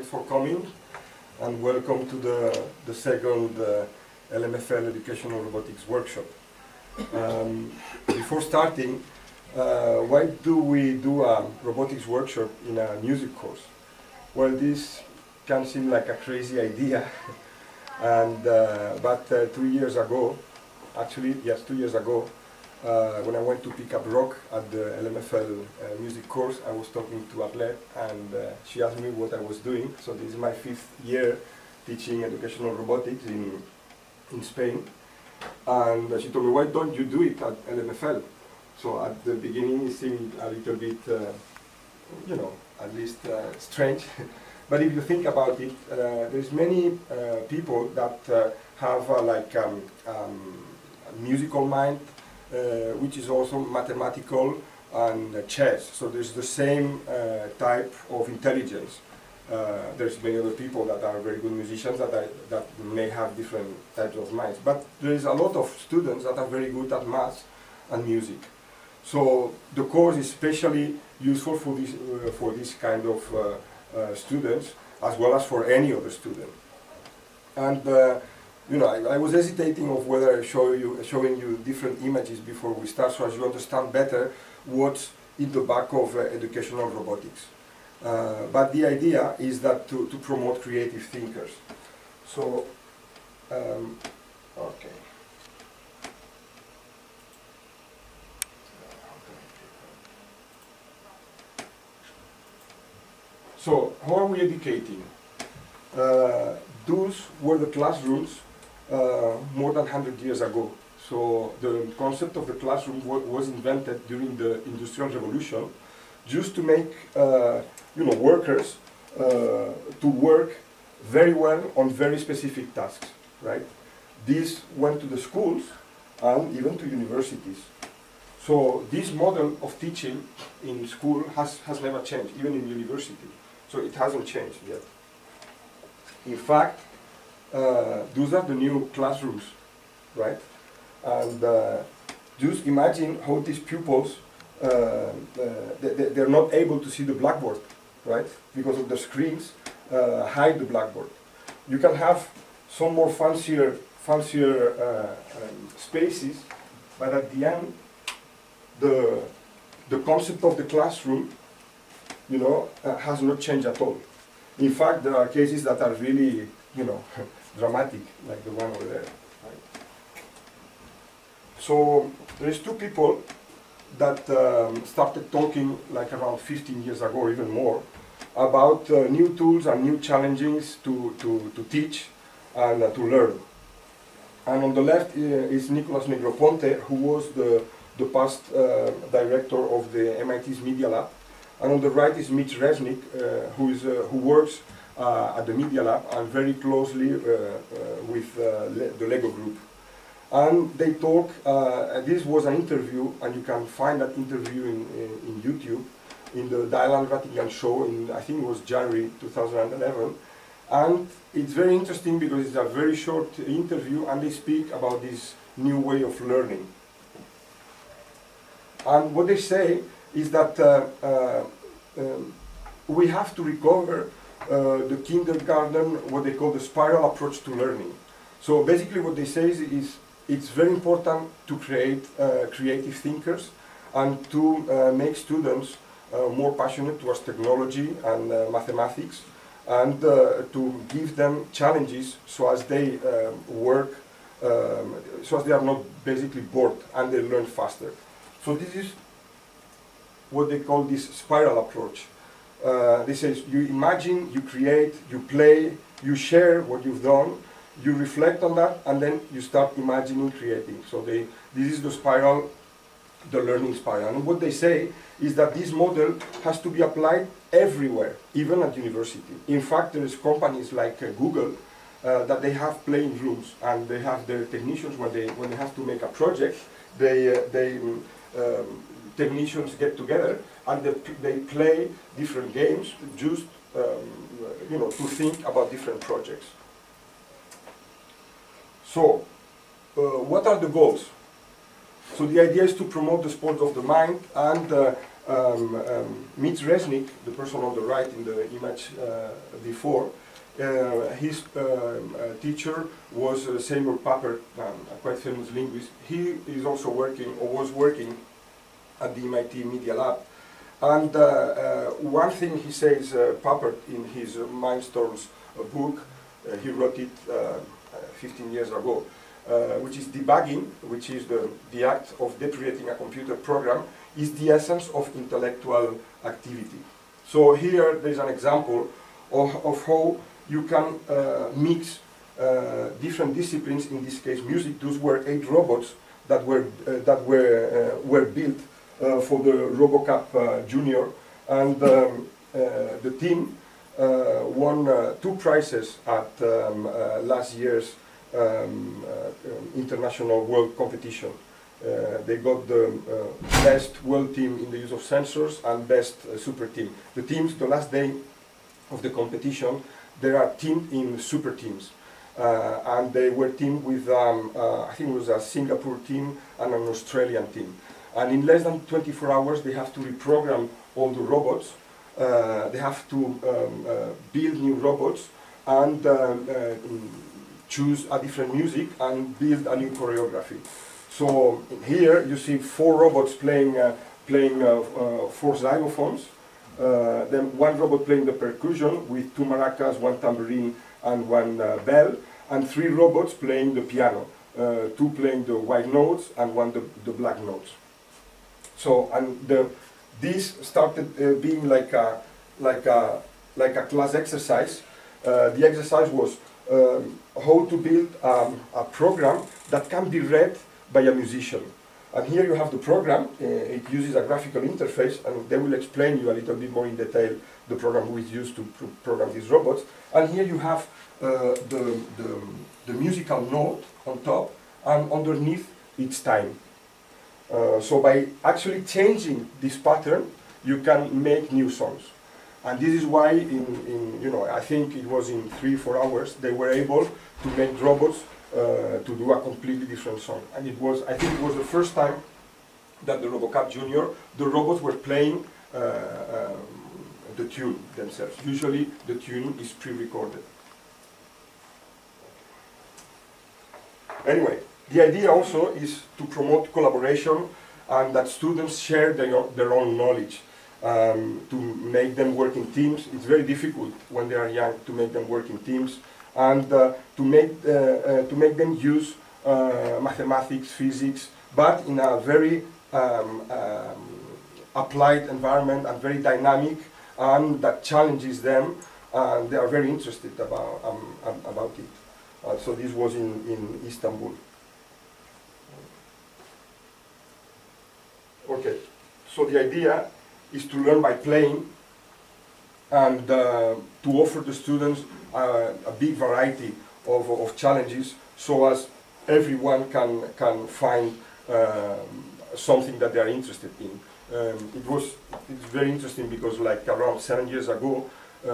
thanks for coming and welcome to the, the second uh, LMFL Educational Robotics Workshop. Um, before starting, uh, why do we do a robotics workshop in a music course? Well, this can seem like a crazy idea, and uh, but uh, two years ago, actually, yes, two years ago, uh, when I went to pick up rock at the LMFL uh, music course, I was talking to Arlette and uh, she asked me what I was doing. So this is my fifth year teaching educational robotics in, in Spain. And she told me, why don't you do it at LMFL? So at the beginning it seemed a little bit, uh, you know, at least uh, strange. but if you think about it, uh, there's many people that have like um, um, musical mind, uh, which is also mathematical and uh, chess. So there's the same uh, type of intelligence. there's many other people that are very good musicians that, that may have different types of minds. But there is a lot of students that are very good at math and music. So the course is especially useful for this, uh, for this kind of uh, uh, students as well as for any other student. And you know, I, I, was hesitating of whether I show you, showing you different images before we start so as you understand better what's in the back of uh, educational robotics. Uh, but the idea is that to, to promote creative thinkers. So, um, okay. So, how are we educating? Uh, those were the classrooms uh, more than 100 years ago. So the concept of the classroom was invented during the Industrial Revolution just to make uh, you know, workers uh, to work very well on very specific tasks, right? This went to the schools and even to universities. So this model of teaching in school has, has never changed, even in university. So it hasn't changed yet. In fact, uh, those are the new classrooms, right? And uh, just imagine how these pupils, uh, uh they, they're not able to see the blackboard, right? Because of the screens uh, hide the blackboard. You can have some more fancier, fancier uh, um, spaces, but at the end, the, the concept of the classroom, you know, has not changed at all. In fact, there are cases that are really, you know, dramatic like the one over there. Right? So there's two people that um, started talking like around 15 years ago, even more, about uh, new tools and new challenges to, to, to teach and uh, to learn. And on the left uh, is Nicolas Negroponte, who was the, the past uh, director of the MIT's Media Lab. And on the right is Mitch Resnick, uh, who, is, uh, who works at the Media Lab and very closely uh, uh, with Le the Lego group. And they talk, this was an interview, and you can find that interview in, in, in YouTube, in the Dial Vatican show in, I think it was January 2011. And it's very interesting because it's a very short interview and they speak about this new way of learning. And what they say is that uh, uh, um, we have to recover uh, the kindergarten, what they call the spiral approach to learning. So basically what they say is, is it's very important to create uh, creative thinkers and to uh, make students uh, more passionate towards technology and uh, mathematics and uh, to give them challenges so as they work, um, so as they are not basically bored and they learn faster. So this is what they call this spiral approach uh, this is you imagine, you create, you play, you share what you've done, you reflect on that, and then you start imagining creating. So they, this is the spiral, the learning spiral. And what they say is that this model has to be applied everywhere, even at university. In fact, there is companies like uh, Google uh, that they have playing rooms, and they have their technicians when they when they have to make a project, they uh, they um, technicians get together and they, they play different games just um, you know to think about different projects. So, uh, what are the goals? So the idea is to promote the sports of the mind and uh, um, um, Mitch Resnick, the person on the right in the image uh, before, uh, his um, uh, teacher was uh, Seymour Papert, um, a quite famous linguist. He is also working, or was working, at the MIT Media Lab. And uh, uh, one thing he says, uh, Papert, in his Mindstorms book, he wrote it 15 years ago, which is debugging, which is the, the act of deprecating a computer program, is the essence of intellectual activity. So here there's an example of, of how you can uh, mix uh, different disciplines, in this case music. Those were eight robots that were, uh, that were, were built for the RoboCup Junior. And um, the team won two prizes at um, last year's um, international world competition. Uh, they got the uh, best world team in the use of sensors and best uh, super team. The teams, the last day of the competition, there are teamed in super teams. Uh, and they were teamed with, um, uh, I think it was a Singapore team and an Australian team. And in less than 24 hours, they have to reprogram all the robots. Uh, they have to um, uh, build new robots and um, choose a different music and build a new choreography. So here you see four robots playing, uh, playing four xylophones. Uh, then one robot playing the percussion with two maracas, one tambourine, and one uh, bell, and three robots playing the piano, uh, two playing the white notes and one the, the black notes. So, and the, this started uh, being like a, like, a, like a class exercise. Uh, the exercise was um, how to build um, a program that can be read by a musician. And here you have the program. Uh, it uses a graphical interface, and they will explain you a little bit more in detail the program we used to pro program these robots. And here you have uh, the, the, the, musical note on top, and underneath it's time. Uh, so by actually changing this pattern, you can make new songs. And this is why, in, in, you know, I think it was in three, four hours, they were able to make robots uh, to do a completely different song. And it was, I think it was the first time that the RoboCup Junior, the robots were playing uh, um, the tune themselves. Usually the tune is pre-recorded. Anyway, the idea also is to promote collaboration and that students share their, their own knowledge. Um, to make them work in teams. It's very difficult when they are young to make them work in teams and uh, to, make, uh, uh, to make them use mathematics, physics, but in a very um, um, applied environment and very dynamic and that challenges them and they are very interested about, um, about it. Uh, so this was in, in Istanbul. Okay, so the idea is to learn by playing and uh, to offer the students uh, a big variety of, of challenges so as everyone can, can find um, something that they are interested in. Um, it was it's very interesting because like around seven years ago, uh,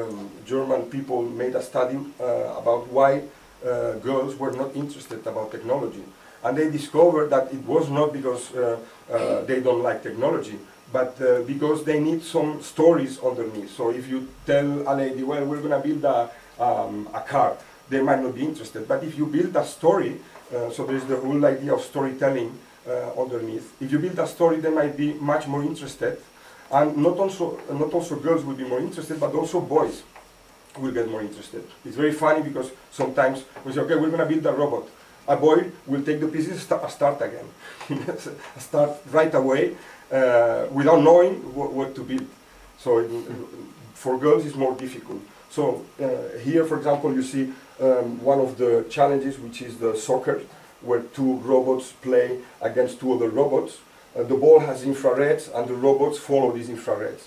um, German people made a study uh, about why uh, girls were not interested about technology. And they discovered that it was not because uh, uh, they don't like technology, but uh, because they need some stories underneath. So if you tell a lady, well, we're going to build a, um, a car, they might not be interested. But if you build a story, uh, so there's the whole idea of storytelling uh, underneath. If you build a story, they might be much more interested. And not also, not also girls will be more interested, but also boys will get more interested. It's very funny because sometimes we say, okay, we're going to build a robot. A boy will take the pieces, and start again. start right away uh, without knowing what, what, to build. So for girls it's more difficult. So uh, here, for example, you see um, one of the challenges, which is the soccer, where two robots play against two other robots. Uh, the ball has infrareds, and the robots follow these infrareds.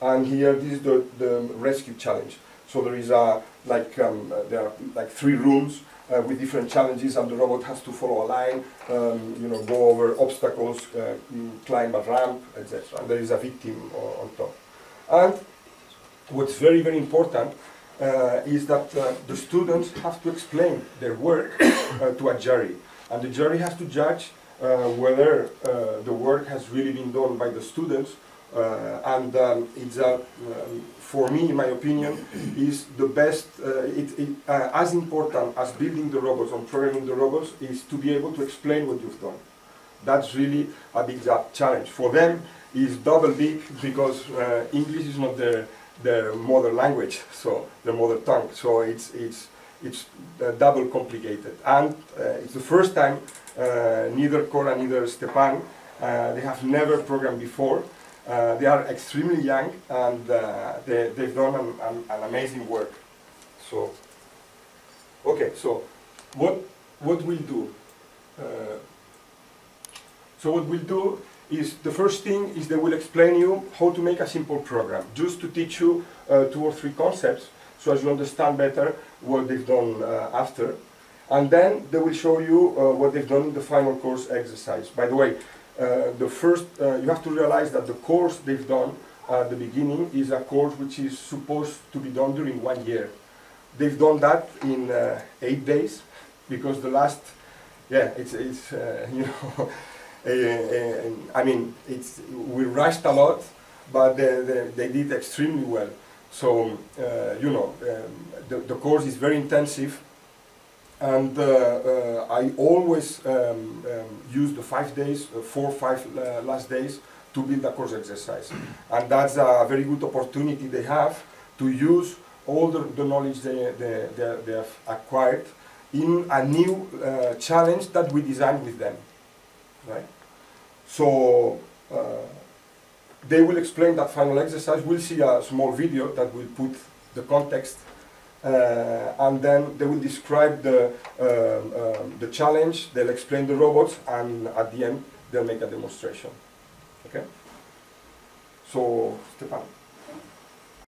And here, this is the, the rescue challenge. So there is a like um, there are like three rooms uh, with different challenges, and the robot has to follow a line, um, you know, go over obstacles, uh, climb a ramp, etc. There is a victim on top. And what's very, very important uh, is that uh, the students have to explain their work to a jury. And the jury has to judge whether the work has really been done by the students and um, it's a, um, for me, in my opinion, is the best, uh, it, it, uh, as important as building the robots and programming the robots is to be able to explain what you've done. That's really a big challenge. For them, is double big because uh, English is not their, their mother language, so their mother tongue. So it's, it's, it's uh, double complicated. And uh, it's the first time uh, neither Cora, neither Stepan, they have never programmed before. Uh, they are extremely young and uh, they, they've done an, an, an, amazing work. So, okay, so what, what we'll do? Uh, so what we'll do is the first thing is they will explain you how to make a simple program, just to teach you uh, two or three concepts so as you understand better what they've done uh, after. And then they will show you what they've done in the final course exercise. By the way, the first, uh, you have to realize that the course they've done at the beginning is a course which is supposed to be done during one year. They've done that in uh, eight days because the last, yeah, it's, it's you know, I mean, it's, we rushed a lot, but they, they, they did extremely well. So, uh, you know, um, the, the course is very intensive and uh, uh, I always um, um, use the five days, uh, four, five last days to build a course exercise. And that's a very good opportunity they have to use all the, the knowledge they, they, they, they, have acquired in a new uh, challenge that we designed with them. Right? So uh, they will explain that final exercise. We'll see a small video that will put the context uh, and then they will describe the, um, um, the challenge, they'll explain the robots, and at the end, they'll make a demonstration. Okay? So, Stefan.